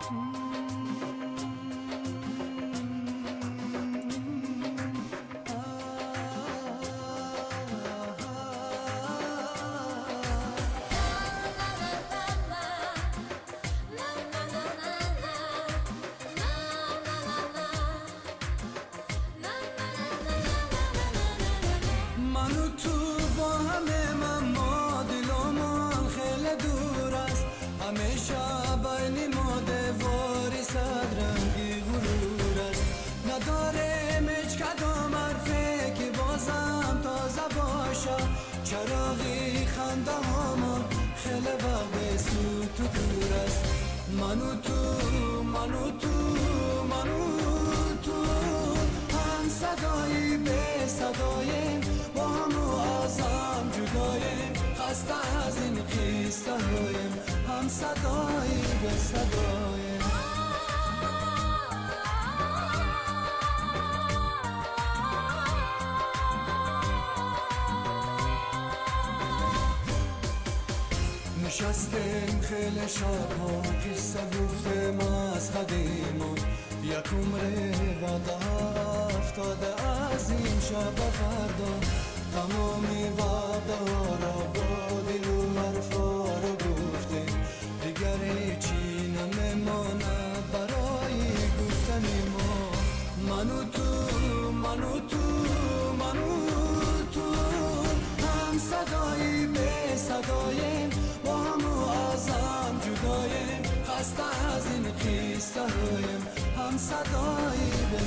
Mm-hmm. منو تو منو تو منو تو. هم صدایی به صدای با هم و ازم جدایم. خسته از این خیسته هم صدایی به صدایم نشستیم خیلی شبها قصه گفتیم از قدیمون. یک عمر وعده افتاده از این شب فردا. تمامی وعده را با دل و حرفا گفتیم دیگر چی نمیماند برای گفتن ما. منو تو منو تو منو تو. هم صدایی به صدایم هم صدایی به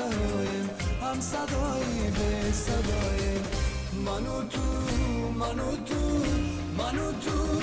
خیسه هم صدایی به صدای منو تو منو تو